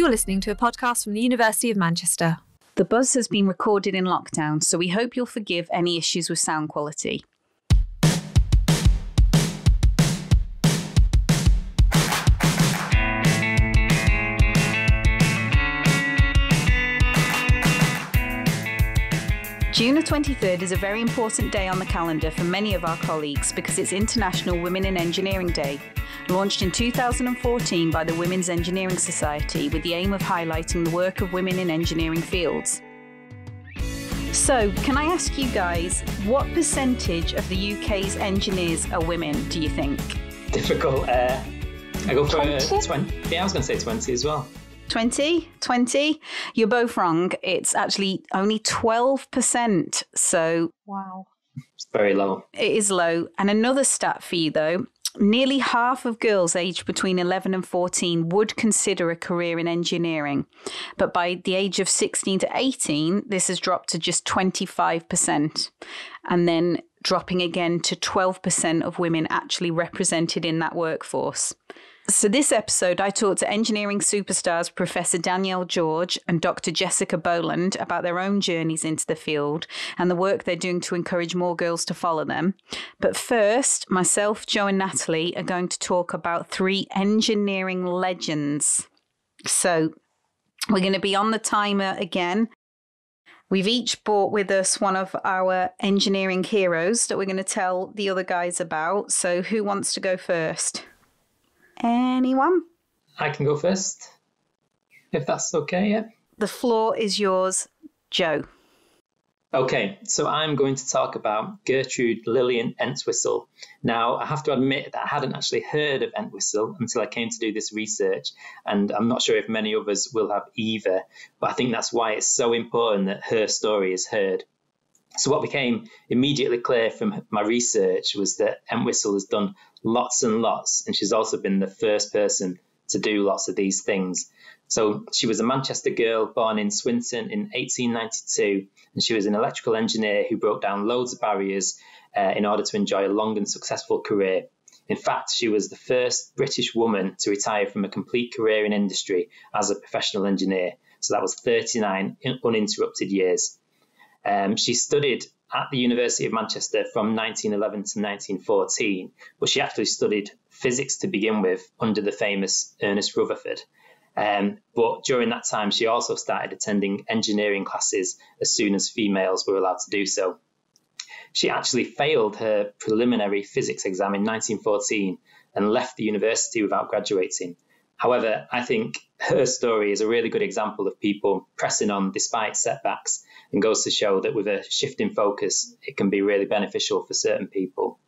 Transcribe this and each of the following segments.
You're listening to a podcast from the University of Manchester. The Buzz has been recorded in lockdown, so we hope you'll forgive any issues with sound quality. June the 23rd is a very important day on the calendar for many of our colleagues because it's International Women in Engineering Day, launched in 2014 by the Women's Engineering Society with the aim of highlighting the work of women in engineering fields. So, can I ask you guys, what percentage of the UK's engineers are women, do you think? Difficult. Uh, I go for 20? 20. Yeah, I was going to say 20 as well. 20 20 you're both wrong it's actually only 12% so wow it's very low it is low and another stat for you though nearly half of girls aged between 11 and 14 would consider a career in engineering. But by the age of 16 to 18 this has dropped to just 25% and then dropping again to 12% of women actually represented in that workforce so, this episode, I talked to engineering superstars Professor Danielle George and Dr. Jessica Boland about their own journeys into the field and the work they're doing to encourage more girls to follow them. But first, myself, Joe, and Natalie are going to talk about three engineering legends. So, we're going to be on the timer again. We've each brought with us one of our engineering heroes that we're going to tell the other guys about. So, who wants to go first? Anyone? I can go first, if that's okay, yeah. The floor is yours, Joe. Okay, so I'm going to talk about Gertrude Lillian Entwisle. Now, I have to admit that I hadn't actually heard of Entwisle until I came to do this research, and I'm not sure if many others will have either, but I think that's why it's so important that her story is heard. So, what became immediately clear from my research was that Entwisle has done lots and lots, and she's also been the first person to do lots of these things. So, she was a Manchester girl born in Swinton in 1892, and she was an electrical engineer who broke down loads of barriers uh, in order to enjoy a long and successful career. In fact, she was the first British woman to retire from a complete career in industry as a professional engineer. So that was 39 uninterrupted years. Um, she studied at the University of Manchester from 1911 to 1914, but she actually studied physics to begin with under the famous Ernest Rutherford. Um, but during that time, she also started attending engineering classes as soon as females were allowed to do so. She actually failed her preliminary physics exam in 1914 and left the university without graduating. However, I think her story is a really good example of people pressing on despite setbacks and goes to show that with a shift in focus, it can be really beneficial for certain people.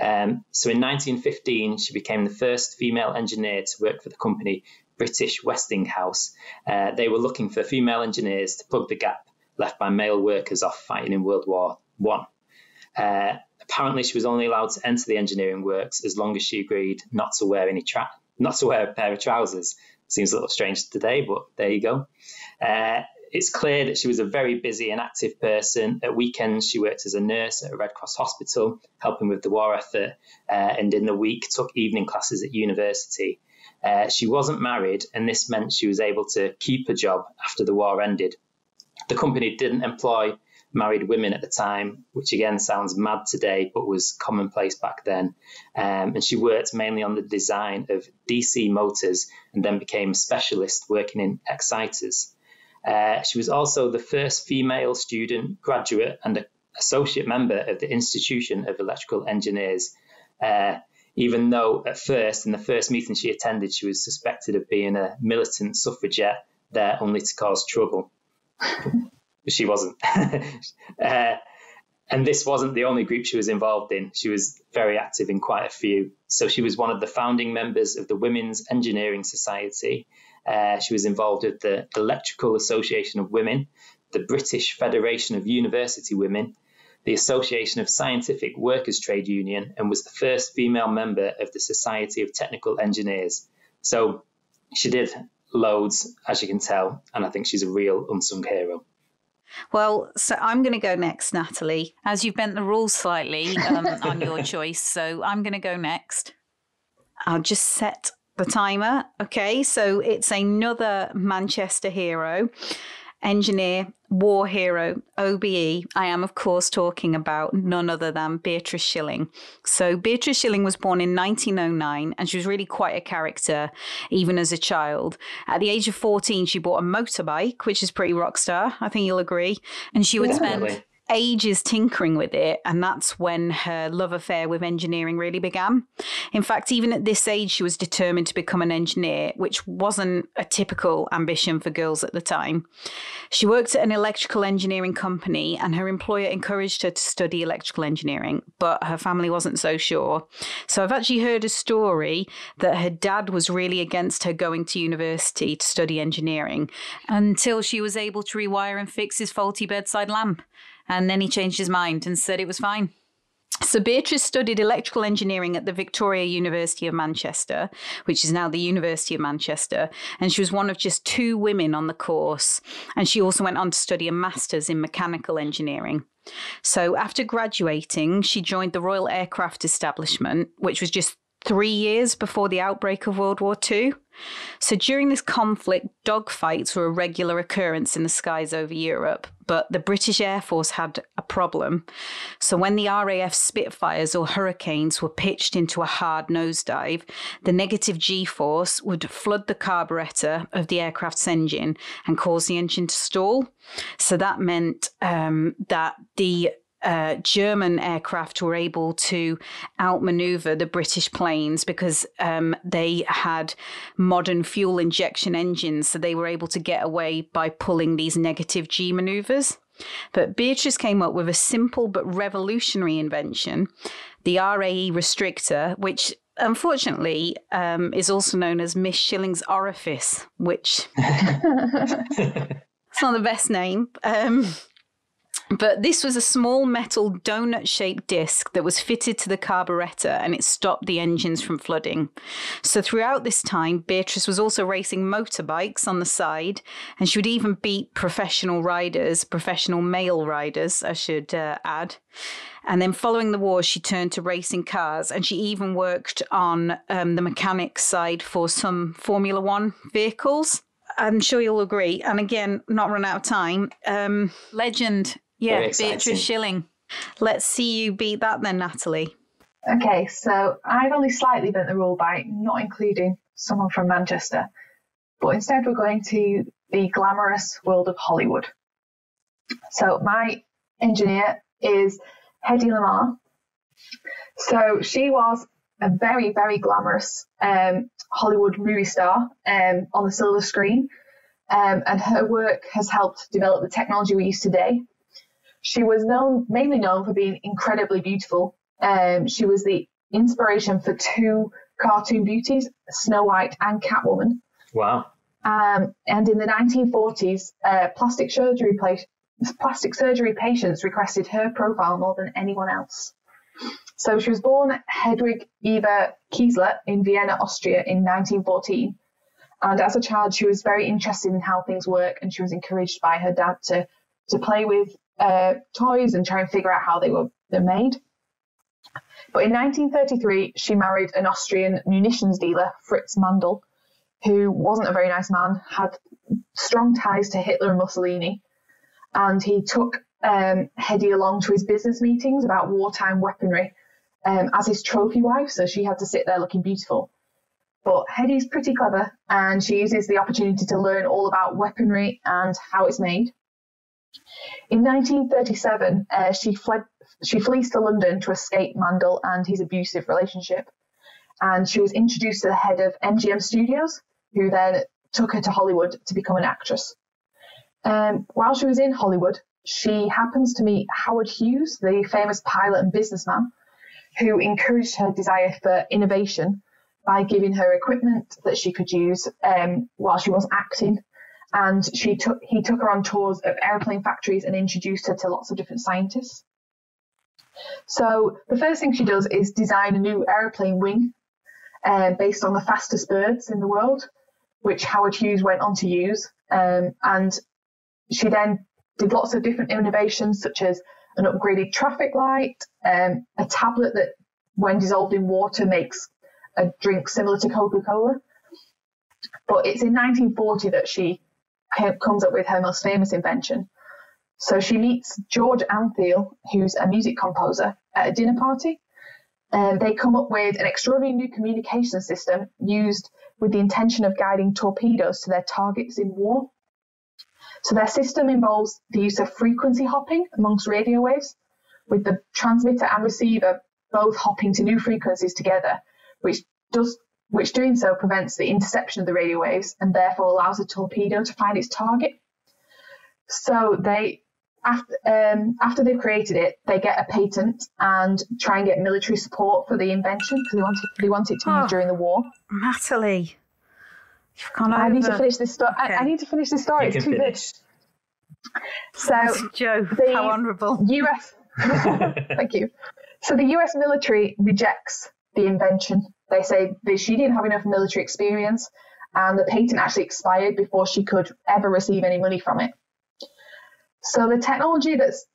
Um, so in 1915, she became the first female engineer to work for the company British Westinghouse. Uh, they were looking for female engineers to plug the gap left by male workers off fighting in World War One. Uh, apparently, she was only allowed to enter the engineering works as long as she agreed not to wear any tra- not to wear a pair of trousers. Seems a little strange today, but there you go. Uh, it's clear that she was a very busy and active person. At weekends, she worked as a nurse at a Red Cross hospital, helping with the war effort, uh, and in the week took evening classes at university. Uh, she wasn't married, and this meant she was able to keep a job after the war ended. The company didn't employ married women at the time, which again sounds mad today, but was commonplace back then. Um, and she worked mainly on the design of DC motors and then became a specialist working in exciters. Uh, she was also the first female student, graduate, and associate member of the Institution of Electrical Engineers. Uh, even though at first, in the first meeting she attended, she was suspected of being a militant suffragette there only to cause trouble she wasn't. uh, and this wasn't the only group she was involved in. She was very active in quite a few. So she was one of the founding members of the Women's Engineering Society. Uh, she was involved with the Electrical Association of Women, the British Federation of University Women, the Association of Scientific Workers Trade Union, and was the first female member of the Society of Technical Engineers. So she did loads, as you can tell, and I think she's a real unsung hero. Well, so I'm going to go next, Natalie, as you've bent the rules slightly um, on your choice. So I'm going to go next. I'll just set the timer. Okay, so it's another Manchester hero engineer, war hero, OBE, I am, of course, talking about none other than Beatrice Shilling. So, Beatrice Shilling was born in 1909 and she was really quite a character, even as a child. At the age of 14, she bought a motorbike, which is pretty rock star, I think you'll agree. And she would Definitely. spend ages tinkering with it, and that's when her love affair with engineering really began. In fact, even at this age, she was determined to become an engineer, which wasn't a typical ambition for girls at the time. She worked at an electrical engineering company, and her employer encouraged her to study electrical engineering, but her family wasn't so sure. So I've actually heard a story that her dad was really against her going to university to study engineering until she was able to rewire and fix his faulty bedside lamp. And then he changed his mind and said it was fine. So Beatrice studied electrical engineering at the Victoria University of Manchester, which is now the University of Manchester, and she was one of just two women on the course. And she also went on to study a master's in mechanical engineering. So after graduating, she joined the Royal Aircraft Establishment, which was just three years before the outbreak of World War II. So during this conflict, dogfights were a regular occurrence in the skies over Europe, but the British Air Force had a problem. So when the RAF Spitfires or Hurricanes were pitched into a hard nosedive, the negative G force would flood the carburetor of the aircraft's engine and cause the engine to stall. So that meant um, that the uh, German aircraft were able to outmaneuver the British planes because um, they had modern fuel injection engines. So they were able to get away by pulling these negative G maneuvers. But Beatrice came up with a simple but revolutionary invention, the RAE restrictor, which unfortunately um, is also known as Miss Shilling's orifice, which it's not the best name. Um, but this was a small metal donut shaped disc that was fitted to the carburetor and it stopped the engines from flooding. So, throughout this time, Beatrice was also racing motorbikes on the side and she would even beat professional riders, professional male riders, I should uh, add. And then following the war, she turned to racing cars and she even worked on um, the mechanics side for some Formula One vehicles. I'm sure you'll agree. And again, not run out of time. Um, legend yeah, Beatrice Shilling. Let's see you beat that then, Natalie. Okay, so I've only slightly bent the rule by not including someone from Manchester, but instead we're going to the glamorous world of Hollywood. So my engineer is Hedy Lamarr. So she was a very, very glamorous um, Hollywood movie star um, on the silver screen, um, and her work has helped develop the technology we use today she was known mainly known for being incredibly beautiful. Um, she was the inspiration for two cartoon beauties, Snow White and Catwoman. Wow. Um, and in the 1940s, uh, plastic surgery plastic surgery patients requested her profile more than anyone else. So she was born Hedwig Eva Kiesler in Vienna, Austria in 1914. And as a child, she was very interested in how things work, and she was encouraged by her dad to to play with uh, toys and try and figure out how they were they're made. But in 1933, she married an Austrian munitions dealer, Fritz Mandl, who wasn't a very nice man, had strong ties to Hitler and Mussolini, and he took um, Hedy along to his business meetings about wartime weaponry um, as his trophy wife, so she had to sit there looking beautiful. But Hedy's pretty clever, and she uses the opportunity to learn all about weaponry and how it's made. In 1937, uh, she fled. She flees to London to escape Mandl and his abusive relationship, and she was introduced to the head of MGM Studios, who then took her to Hollywood to become an actress. Um, while she was in Hollywood, she happens to meet Howard Hughes, the famous pilot and businessman, who encouraged her desire for innovation by giving her equipment that she could use um, while she was acting and she took he took her on tours of airplane factories and introduced her to lots of different scientists. So the first thing she does is design a new airplane wing uh, based on the fastest birds in the world, which Howard Hughes went on to use. Um, and she then did lots of different innovations, such as an upgraded traffic light, um, a tablet that, when dissolved in water, makes a drink similar to Coca Cola, But it's in 1940 that she comes up with her most famous invention. So she meets George Antheil, who's a music composer, at a dinner party. And they come up with an extraordinary new communication system used with the intention of guiding torpedoes to their targets in war. So their system involves the use of frequency hopping amongst radio waves, with the transmitter and receiver both hopping to new frequencies together, which does which doing so prevents the interception of the radio waves and therefore allows the torpedo to find its target. So they after, um, after they've created it, they get a patent and try and get military support for the invention because they want it, they want it to be oh, during the war. Natalie, you've gone I need to finish this story. Okay. I, I, need to finish this story. You it's too finish. So, Joe, the how honourable. US. thank you. So the US military rejects the invention. They say that she didn't have enough military experience, and the patent actually expired before she could ever receive any money from it. So the technology that's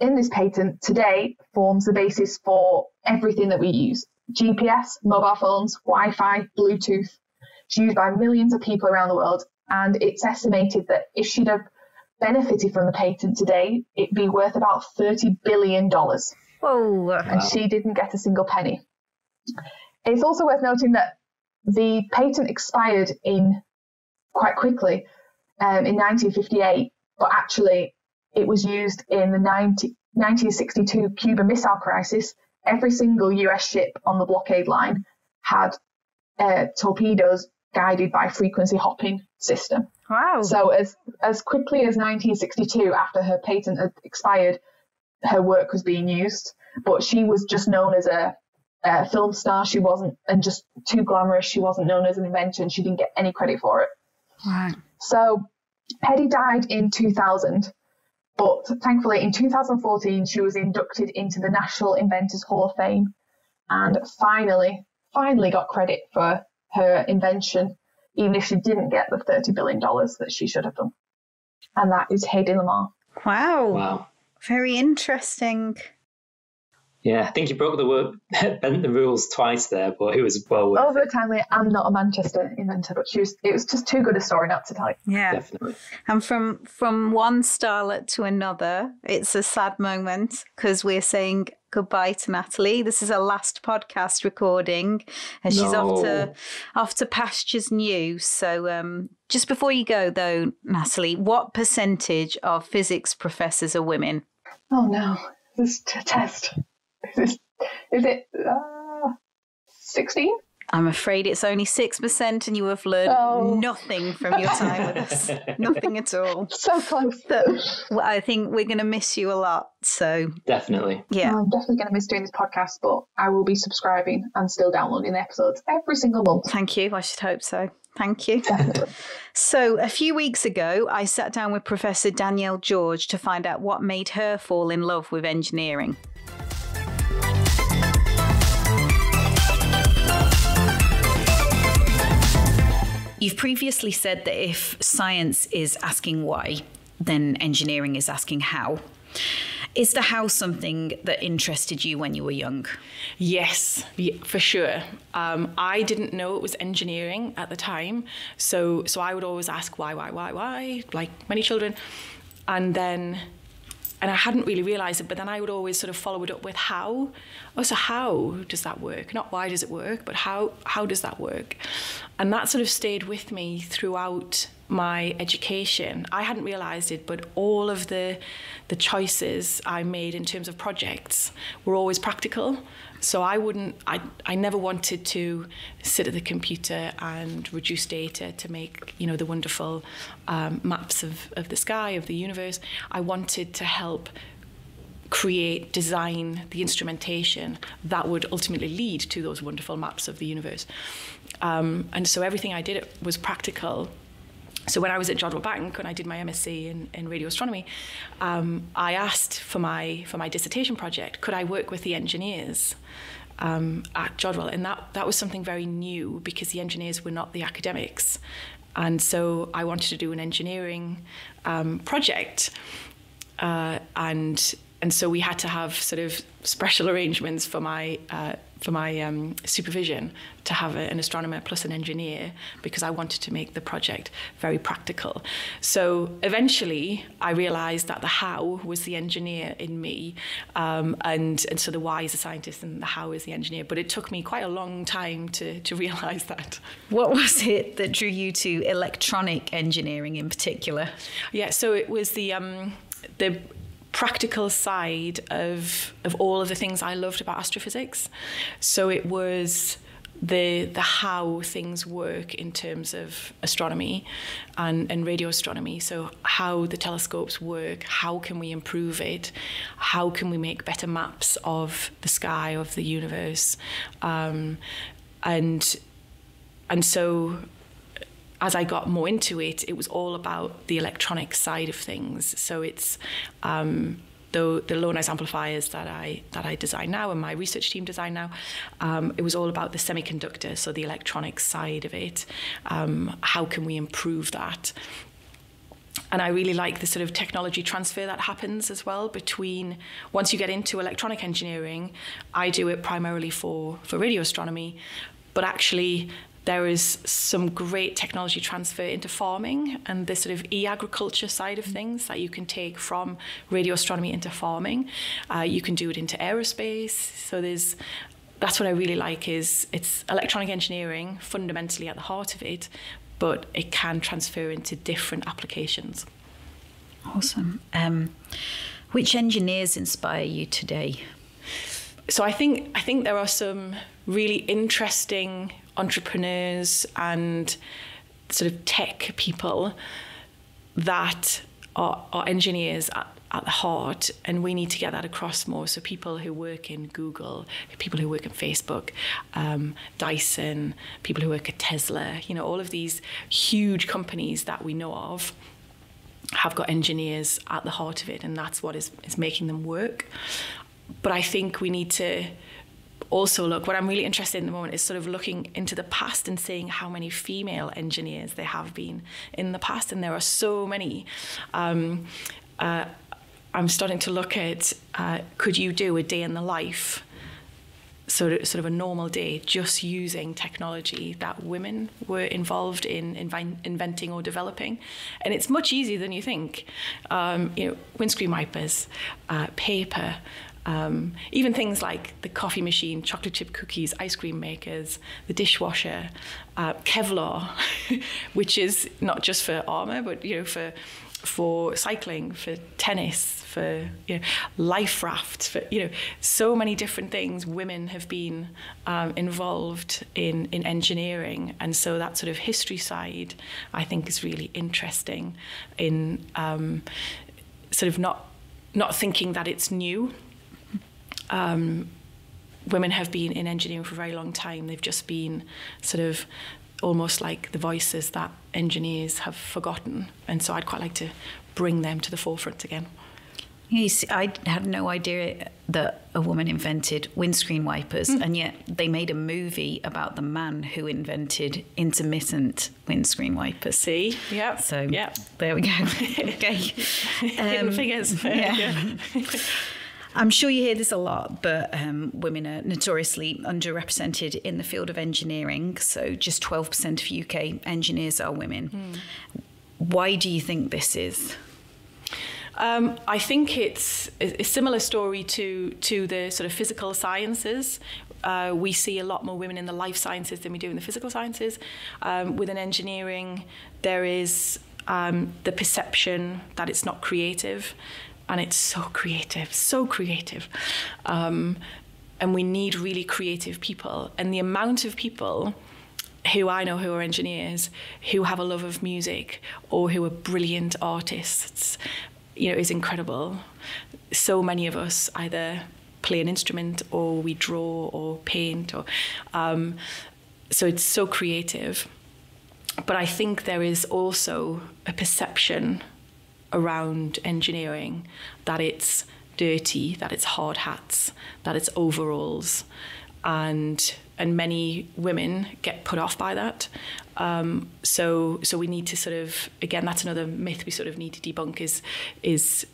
in this patent today forms the basis for everything that we use. GPS, mobile phones, Wi-Fi, Bluetooth. It's used by millions of people around the world, and it's estimated that if she'd have benefited from the patent today, it'd be worth about $30 billion. Whoa. And wow. she didn't get a single penny. It's also worth noting that the patent expired in quite quickly um, in 1958, but actually it was used in the 90, 1962 Cuban Missile Crisis. Every single US ship on the blockade line had uh, torpedoes guided by frequency hopping system. Wow. So as as quickly as 1962, after her patent had expired, her work was being used. But she was just known as a, a film star. She wasn't, and just too glamorous. She wasn't known as an inventor. and She didn't get any credit for it. Right. So Hedy died in 2000. But thankfully, in 2014, she was inducted into the National Inventors Hall of Fame and finally, finally got credit for her invention, even if she didn't get the $30 billion that she should have done. And that is Hedy Lamarr. Wow. Wow. Very interesting. Yeah, I think he broke the word, bent the rules twice there, but it was well worth Over time, I'm not a Manchester inventor, but she was, it was just too good a story not to tell you. Yeah, definitely. And from from one starlet to another, it's a sad moment because we're saying goodbye to Natalie. This is her last podcast recording, and she's no. off to off to pastures new. So, um, just before you go, though, Natalie, what percentage of physics professors are women? Oh no, this is a test. Is, it uh, 16? I'm afraid it's only 6% and you have learned oh. nothing from your time with us. nothing at all. So close. So, well, I think we're going to miss you a lot. So, definitely. Yeah. I'm definitely going to miss doing this podcast, but I will be subscribing and still downloading the episodes every single month. Thank you. I should hope so. Thank you. so, a few weeks ago, I sat down with Professor Danielle George to find out what made her fall in love with engineering. You've previously said that if science is asking why, then engineering is asking how. Is the how something that interested you when you were young? Yes, for sure. Um, I didn't know it was engineering at the time, so so I would always ask why, why, why, why, like many children, and then and I hadn't really realized it, but then I would always sort of follow it up with how. Oh, so how does that work? Not why does it work, but how how does that work? And that sort of stayed with me throughout my education. I hadn't realized it, but all of the the choices I made in terms of projects were always practical. So I wouldn't, I, I never wanted to sit at the computer and reduce data to make, you know, the wonderful um, maps of, of the sky, of the universe. I wanted to help create, design the instrumentation that would ultimately lead to those wonderful maps of the universe. Um, and so everything I did was practical so when I was at Jodrell Bank, when I did my MSc in, in radio astronomy, um, I asked for my for my dissertation project, could I work with the engineers um, at Jodrell? And that that was something very new because the engineers were not the academics, and so I wanted to do an engineering um, project, uh, and and so we had to have sort of special arrangements for my uh, for my um, supervision to have an astronomer plus an engineer because I wanted to make the project very practical. So eventually, I realised that the how was the engineer in me, um, and and so the why is the scientist and the how is the engineer. But it took me quite a long time to to realise that. What was it that drew you to electronic engineering in particular? Yeah, so it was the um, the practical side of of all of the things I loved about astrophysics. So it was the the how things work in terms of astronomy and, and radio astronomy. So how the telescopes work, how can we improve it, how can we make better maps of the sky of the universe, um, and and so as I got more into it, it was all about the electronic side of things. So it's um, the, the low noise amplifiers that I that I design now and my research team design now. Um, it was all about the semiconductor, so the electronic side of it. Um, how can we improve that? and I really like the sort of technology transfer that happens as well between once you get into electronic engineering, I do it primarily for for radio astronomy, but actually there is some great technology transfer into farming and the sort of e-agriculture side of things that you can take from radio astronomy into farming. Uh, you can do it into aerospace. So there's that's what I really like is it's electronic engineering fundamentally at the heart of it, but it can transfer into different applications. Awesome. Um, which engineers inspire you today? So I think I think there are some really interesting entrepreneurs and sort of tech people that are, are engineers at, at the heart, and we need to get that across more. So people who work in Google, people who work in Facebook, um, Dyson, people who work at Tesla, you know, all of these huge companies that we know of have got engineers at the heart of it, and that's what is, is making them work. But I think we need to also look, what I'm really interested in the moment is sort of looking into the past and seeing how many female engineers there have been in the past. And there are so many. Um, uh, I'm starting to look at uh, could you do a day in the life? Sort of, sort of a normal day, just using technology that women were involved in inventing or developing, and it's much easier than you think. Um, you know, windscreen wipers, uh, paper, um, even things like the coffee machine, chocolate chip cookies, ice cream makers, the dishwasher, uh, Kevlar, which is not just for armor, but you know for for cycling, for tennis, for you know, life rafts, for you know so many different things. Women have been um, involved in in engineering, and so that sort of history side, I think, is really interesting. In um, sort of not not thinking that it's new um, women have been in engineering for a very long time. They've just been sort of almost like the voices that engineers have forgotten. And so I'd quite like to bring them to the forefront again. Yes, I had no idea that a woman invented windscreen wipers, mm. and yet they made a movie about the man who invented intermittent windscreen wipers. See, yeah. So yeah, there we go. okay, um, figures. yeah. yeah. I'm sure you hear this a lot, but um, women are notoriously underrepresented in the field of engineering. So just 12% of UK engineers are women. Mm. Why do you think this is? Um, I think it's a similar story to to the sort of physical sciences. Uh, we see a lot more women in the life sciences than we do in the physical sciences. Um, within engineering, there is um, the perception that it's not creative and it's so creative, so creative. Um, and we need really creative people. And the amount of people who I know who are engineers who have a love of music or who are brilliant artists, you know, is incredible. So many of us either play an instrument or we draw or paint or um, so it's so creative. But I think there is also a perception around engineering that it's dirty, that it's hard hats, that it's overalls, and and many women get put off by that. Um, so so we need to sort of again that's another myth we sort of need to debunk is is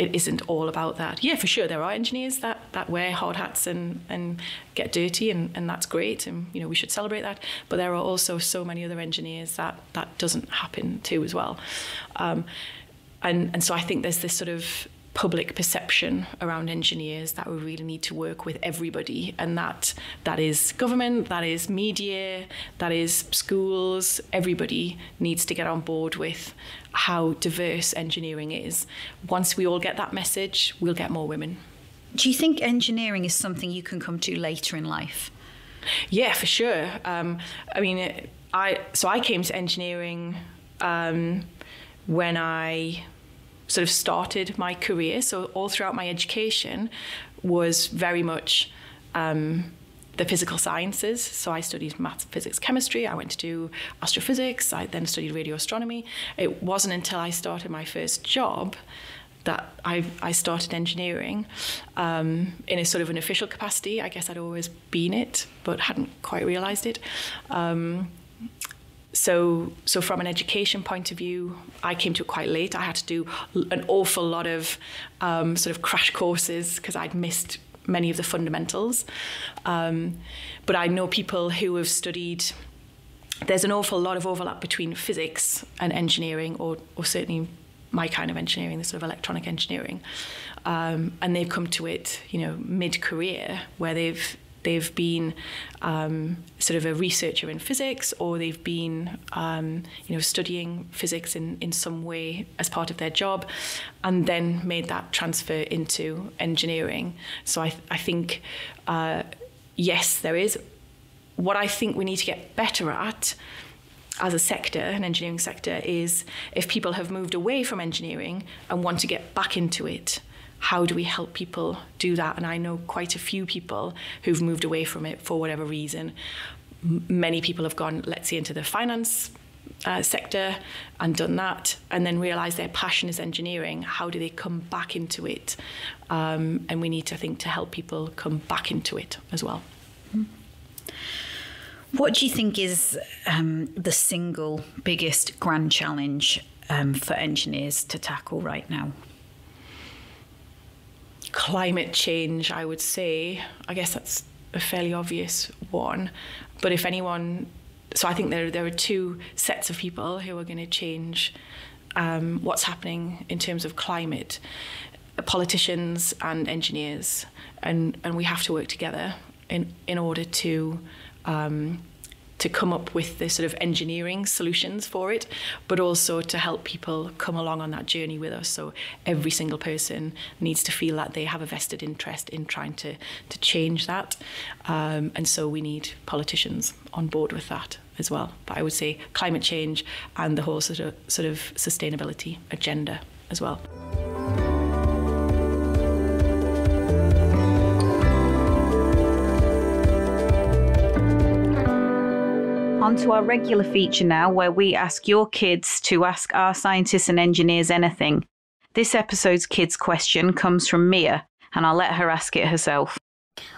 it isn't all about that. Yeah, for sure, there are engineers that, that wear hard hats and, and get dirty, and, and that's great, and you know we should celebrate that. But there are also so many other engineers that that doesn't happen to as well, um, and and so I think there's this sort of public perception around engineers that we really need to work with everybody. And that that is government that is media that is schools. Everybody needs to get on board with how diverse engineering is. Once we all get that message we'll get more women. Do you think engineering is something you can come to later in life? Yeah for sure. Um, i mean i so i came to engineering um, when i sort of started my career. So all throughout my education was very much um, the physical sciences. So I studied maths, physics, chemistry. I went to do astrophysics. I then studied radio astronomy. It wasn't until I started my first job that I, I started engineering um, in a sort of an official capacity. I guess I'd always been it, but hadn't quite realised it. Um, so so from an education point of view i came to it quite late. I had to do an awful lot of um, sort of crash courses because i'd missed many of the fundamentals. Um, but i know people who have studied there's an awful lot of overlap between physics and engineering or, or certainly my kind of engineering the sort of electronic engineering. Um, and they've come to it you know mid-career where they've they've been um, sort of a researcher in physics or they've been um, you know studying physics in, in some way as part of their job and then made that transfer into engineering. So I, I think uh, yes there is. What I think we need to get better at as a sector, an engineering sector, is if people have moved away from engineering and want to get back into it, how do we help people do that? And I know quite a few people who've moved away from it for whatever reason. M- many people have gone, let's say, into the finance uh, sector and done that, and then realised their passion is engineering. How do they come back into it? Um, and we need to think to help people come back into it as well. What do you think is um, the single biggest grand challenge um, for engineers to tackle right now? Climate change, I would say. I guess that's a fairly obvious one. But if anyone, so I think there there are two sets of people who are going to change um, what's happening in terms of climate: politicians and engineers, and and we have to work together in in order to. Um, to come up with the sort of engineering solutions for it, but also to help people come along on that journey with us. So every single person needs to feel that they have a vested interest in trying to, to change that. Um, and so we need politicians on board with that as well. But I would say climate change and the whole sort of, sort of sustainability agenda as well. On to our regular feature now, where we ask your kids to ask our scientists and engineers anything. This episode's kids' question comes from Mia, and I'll let her ask it herself.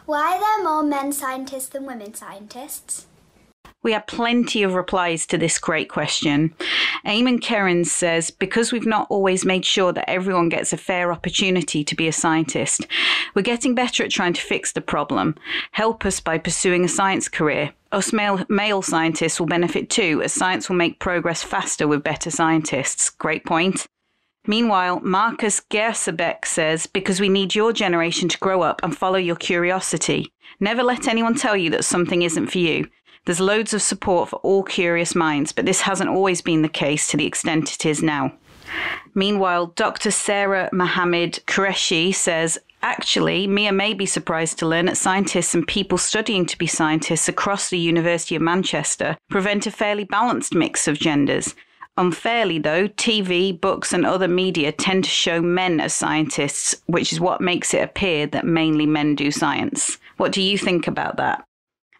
Why are there more men scientists than women scientists? We have plenty of replies to this great question. Eamonn Kerins says, because we've not always made sure that everyone gets a fair opportunity to be a scientist, we're getting better at trying to fix the problem. Help us by pursuing a science career. Us male, male scientists will benefit too, as science will make progress faster with better scientists. Great point. Meanwhile, Marcus Gersabeck says, because we need your generation to grow up and follow your curiosity. Never let anyone tell you that something isn't for you. There's loads of support for all curious minds, but this hasn't always been the case to the extent it is now. Meanwhile, Dr. Sarah Mohammed Qureshi says, Actually, Mia may be surprised to learn that scientists and people studying to be scientists across the University of Manchester prevent a fairly balanced mix of genders. Unfairly, though, TV, books, and other media tend to show men as scientists, which is what makes it appear that mainly men do science. What do you think about that?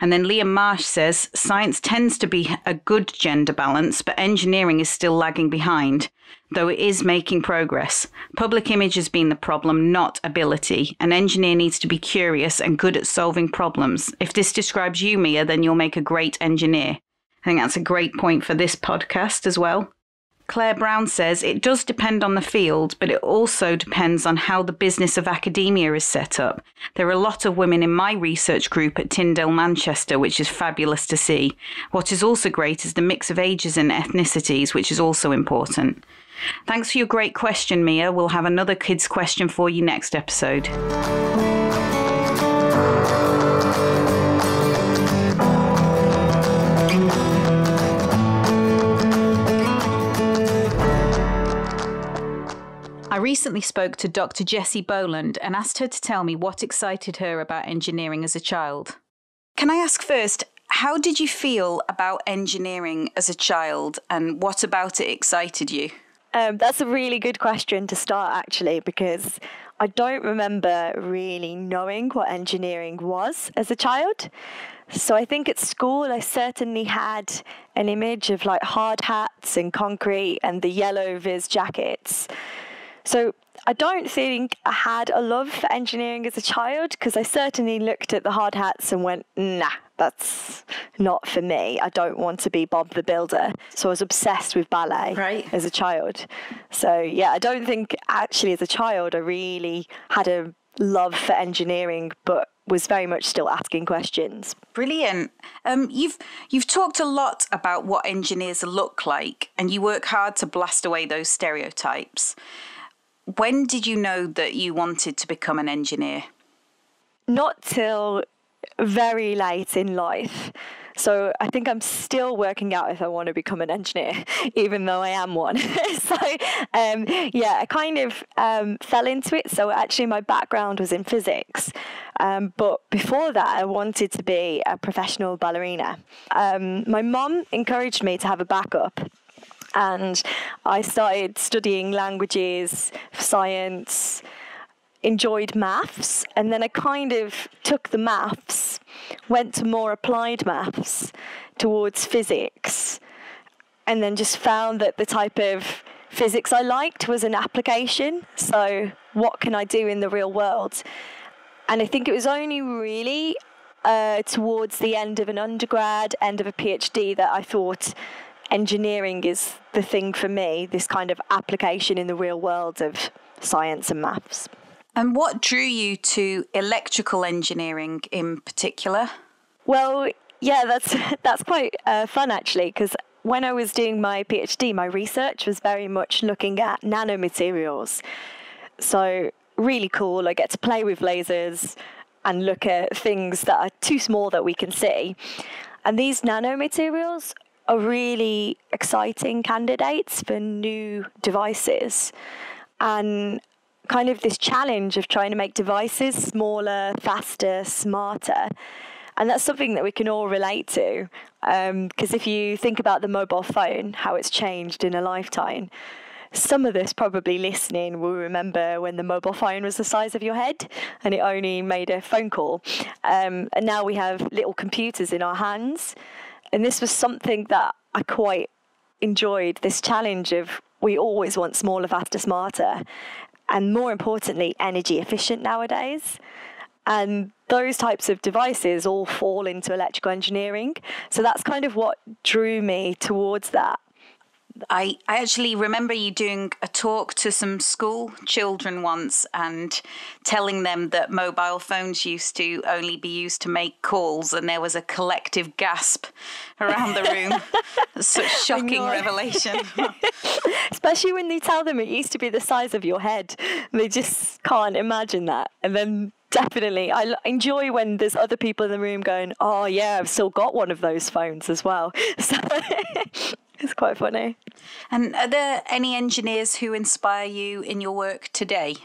And then Liam Marsh says science tends to be a good gender balance, but engineering is still lagging behind, though it is making progress. Public image has been the problem, not ability. An engineer needs to be curious and good at solving problems. If this describes you, Mia, then you'll make a great engineer. I think that's a great point for this podcast as well. Claire Brown says it does depend on the field, but it also depends on how the business of academia is set up. There are a lot of women in my research group at Tyndall Manchester, which is fabulous to see. What is also great is the mix of ages and ethnicities, which is also important. Thanks for your great question, Mia. We'll have another kids' question for you next episode. Recently spoke to Dr. Jessie Boland and asked her to tell me what excited her about engineering as a child. Can I ask first, how did you feel about engineering as a child and what about it excited you? Um, that's a really good question to start, actually, because I don't remember really knowing what engineering was as a child. So I think at school I certainly had an image of like hard hats and concrete and the yellow Viz jackets. So I don't think I had a love for engineering as a child because I certainly looked at the hard hats and went, nah, that's not for me. I don't want to be Bob the Builder. So I was obsessed with ballet right. as a child. So yeah, I don't think actually as a child I really had a love for engineering, but was very much still asking questions. Brilliant. Um, you've you've talked a lot about what engineers look like, and you work hard to blast away those stereotypes. When did you know that you wanted to become an engineer? Not till very late in life. So I think I'm still working out if I want to become an engineer, even though I am one. so um, yeah, I kind of um, fell into it. So actually, my background was in physics, um, but before that, I wanted to be a professional ballerina. Um, my mum encouraged me to have a backup and I started studying languages, science, enjoyed maths, and then I kind of took the maths, went to more applied maths towards physics, and then just found that the type of physics I liked was an application. So, what can I do in the real world? And I think it was only really uh, towards the end of an undergrad, end of a PhD, that I thought engineering is the thing for me, this kind of application in the real world of science and maths. And what drew you to electrical engineering in particular? Well, yeah, that's that's quite uh, fun actually, because when I was doing my PhD, my research was very much looking at nanomaterials. So really cool. I get to play with lasers and look at things that are too small that we can see. And these nanomaterials are really exciting candidates for new devices. And kind of this challenge of trying to make devices smaller, faster, smarter. And that's something that we can all relate to. Because um, if you think about the mobile phone, how it's changed in a lifetime, some of this probably listening will remember when the mobile phone was the size of your head and it only made a phone call. Um, and now we have little computers in our hands. And this was something that I quite enjoyed this challenge of we always want smaller, faster, smarter, and more importantly, energy efficient nowadays. And those types of devices all fall into electrical engineering. So that's kind of what drew me towards that. I, I actually remember you doing a talk to some school children once and telling them that mobile phones used to only be used to make calls, and there was a collective gasp around the room. Such shocking revelation. Especially when they tell them it used to be the size of your head. They just can't imagine that. And then definitely i enjoy when there's other people in the room going oh yeah i've still got one of those phones as well so it's quite funny. And are there any engineers who inspire you in your work today?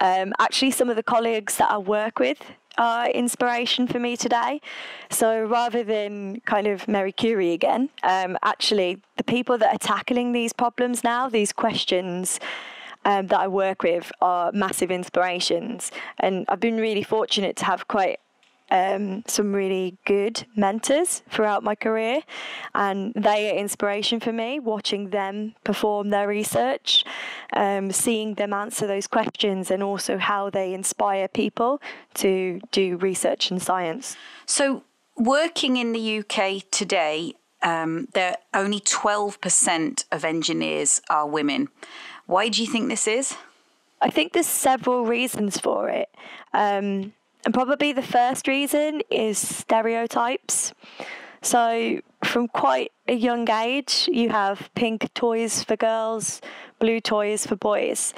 Um, actually, some of the colleagues that I work with are inspiration for me today. So rather than kind of Mary Curie again, um, actually, the people that are tackling these problems now, these questions, um, that I work with are massive inspirations. And I've been really fortunate to have quite um, some really good mentors throughout my career, and they are inspiration for me. Watching them perform their research, um, seeing them answer those questions, and also how they inspire people to do research and science. So, working in the UK today, um, there only 12% of engineers are women. Why do you think this is? I think there's several reasons for it. Um, and probably the first reason is stereotypes. So, from quite a young age, you have pink toys for girls, blue toys for boys.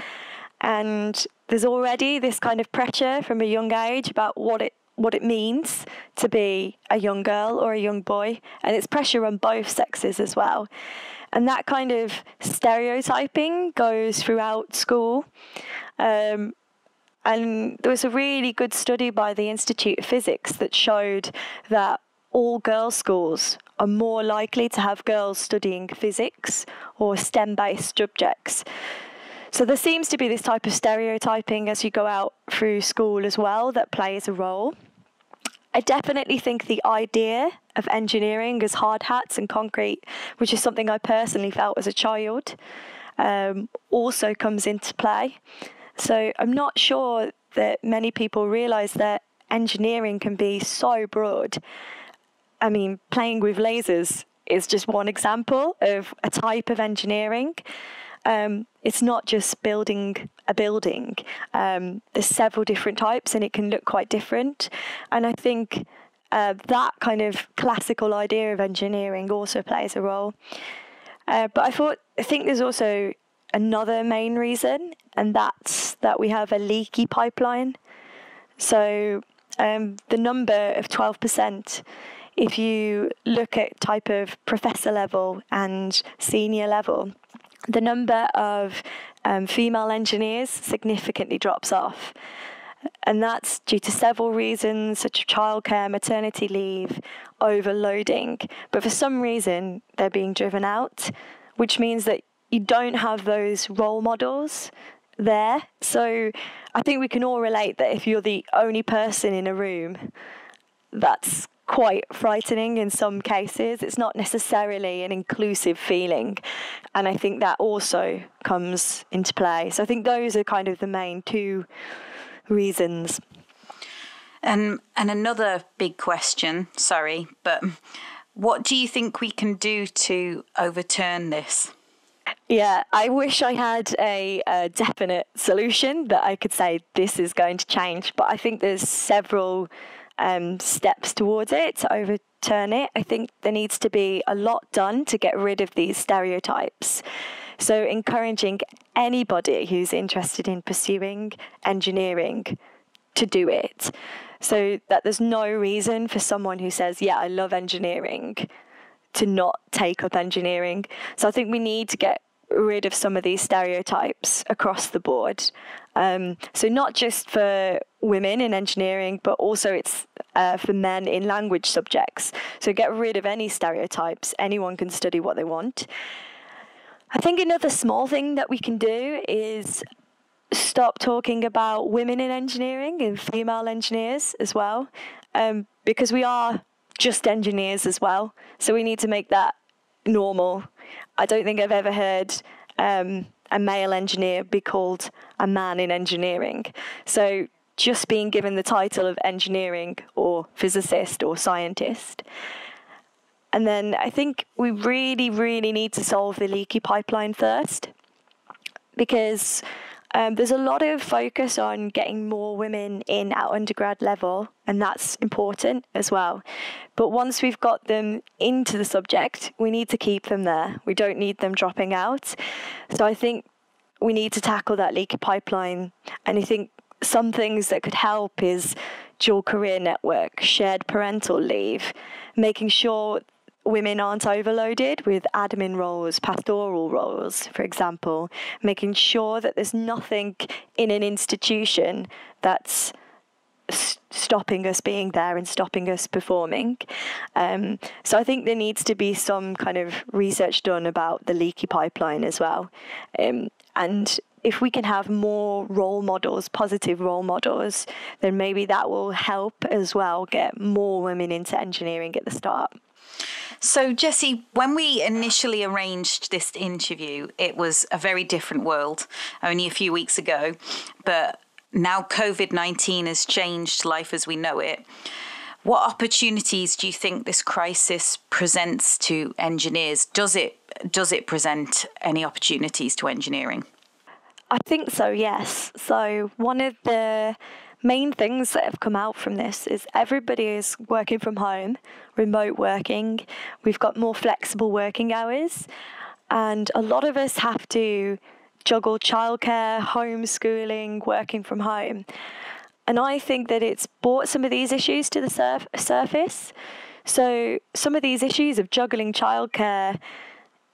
And there's already this kind of pressure from a young age about what it what it means to be a young girl or a young boy, and it's pressure on both sexes as well. And that kind of stereotyping goes throughout school. Um, and there was a really good study by the Institute of Physics that showed that all girls' schools are more likely to have girls studying physics or STEM based subjects. So there seems to be this type of stereotyping as you go out through school as well that plays a role. I definitely think the idea of engineering as hard hats and concrete, which is something I personally felt as a child, um, also comes into play. So I'm not sure that many people realise that engineering can be so broad. I mean, playing with lasers is just one example of a type of engineering. Um, it's not just building a building. Um, there's several different types, and it can look quite different. And I think uh, that kind of classical idea of engineering also plays a role. Uh, but I thought I think there's also another main reason, and that's that we have a leaky pipeline. So um, the number of 12%, if you look at type of professor level and senior level, the number of um, female engineers significantly drops off. And that's due to several reasons, such as childcare, maternity leave, overloading. But for some reason, they're being driven out, which means that you don't have those role models there. So I think we can all relate that if you're the only person in a room, that's quite frightening in some cases. It's not necessarily an inclusive feeling. And I think that also comes into play. So I think those are kind of the main two reasons. And and another big question, sorry, but what do you think we can do to overturn this? Yeah, I wish I had a, a, definite solution that I could say this is going to change, but I think there's several um, steps towards it to overturn it. I think there needs to be a lot done to get rid of these stereotypes. So, encouraging anybody who's interested in pursuing engineering to do it. So that there's no reason for someone who says, Yeah, I love engineering, to not take up engineering. So I think we need to get rid of some of these stereotypes across the board. Um, so not just for women in engineering, but also it's uh, for men in language subjects. So get rid of any stereotypes. Anyone can study what they want. I think another small thing that we can do is stop talking about women in engineering and female engineers as well, um, because we are just engineers as well. So we need to make that normal. I don't think I've ever heard um, a male engineer be called a man in engineering. So just being given the title of engineering or physicist or scientist. And then I think we really, really need to solve the leaky pipeline first because um, there's a lot of focus on getting more women in at undergrad level, and that's important as well. But once we've got them into the subject, we need to keep them there. We don't need them dropping out. So I think we need to tackle that leaky pipeline. And I think some things that could help is dual career network, shared parental leave, making sure women aren't overloaded with admin roles, pastoral roles, for example, making sure that there's nothing in an institution that's stopping us being there and stopping us performing. Um, so I think there needs to be some kind of research done about the leaky pipeline as well. Um, and if we can have more role models, positive role models, then maybe that will help as well get more women into engineering at the start. So, Jesse, when we initially arranged this interview, it was a very different world only a few weeks ago. But now COVID 19 has changed life as we know it. What opportunities do you think this crisis presents to engineers? Does it does it present any opportunities to engineering? I think so, yes. So, one of the main things that have come out from this is everybody is working from home, remote working. We've got more flexible working hours, and a lot of us have to juggle childcare, homeschooling, working from home. And I think that it's brought some of these issues to the surf- surface. So, some of these issues of juggling childcare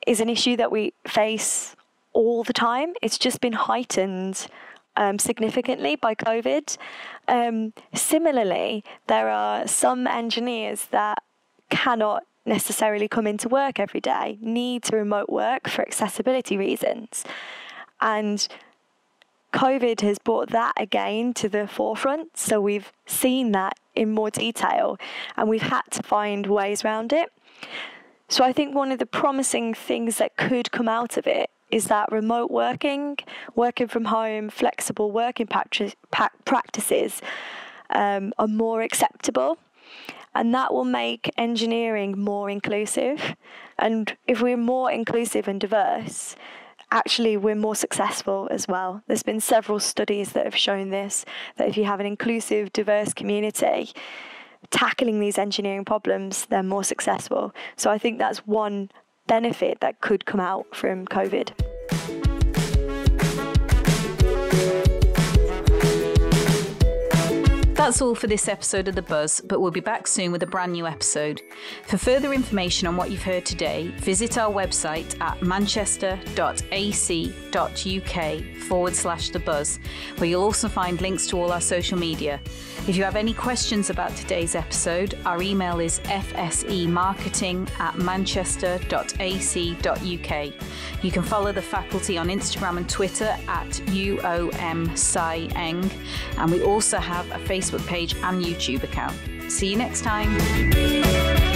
is an issue that we face all the time. It's just been heightened um, significantly by COVID. Um, similarly, there are some engineers that cannot necessarily come into work every day, need to remote work for accessibility reasons. And COVID has brought that again to the forefront. So we've seen that in more detail and we've had to find ways around it. So I think one of the promising things that could come out of it is that remote working, working from home, flexible working practices um, are more acceptable. And that will make engineering more inclusive. And if we're more inclusive and diverse, actually we're more successful as well. There's been several studies that have shown this that if you have an inclusive, diverse community, tackling these engineering problems, they're more successful. So I think that's one benefit that could come out from COVID. That's all for this episode of The Buzz, but we'll be back soon with a brand new episode. For further information on what you've heard today, visit our website at manchester.ac.uk forward slash The Buzz, where you'll also find links to all our social media. If you have any questions about today's episode, our email is fsemarketing at manchester.ac.uk. You can follow the faculty on Instagram and Twitter at UOM and we also have a Facebook page and YouTube account. See you next time.